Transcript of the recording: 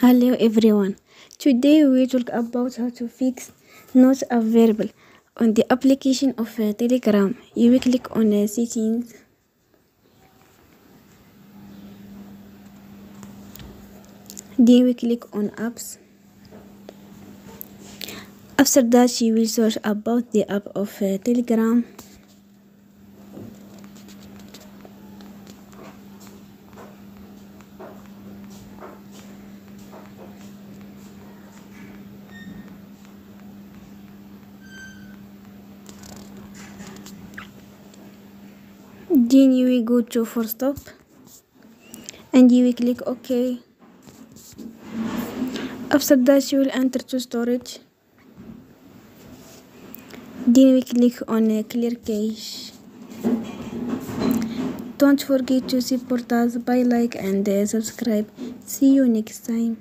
Hello everyone. Today we talk about how to fix not available on the application of uh, Telegram. You will click on uh, settings. Then we click on apps. After that you will search about the app of uh, Telegram. Then you will go to force stop. And you will click ok. After that you will enter to storage. Then we click on uh, clear cache. Don't forget to support us by like and uh, subscribe. See you next time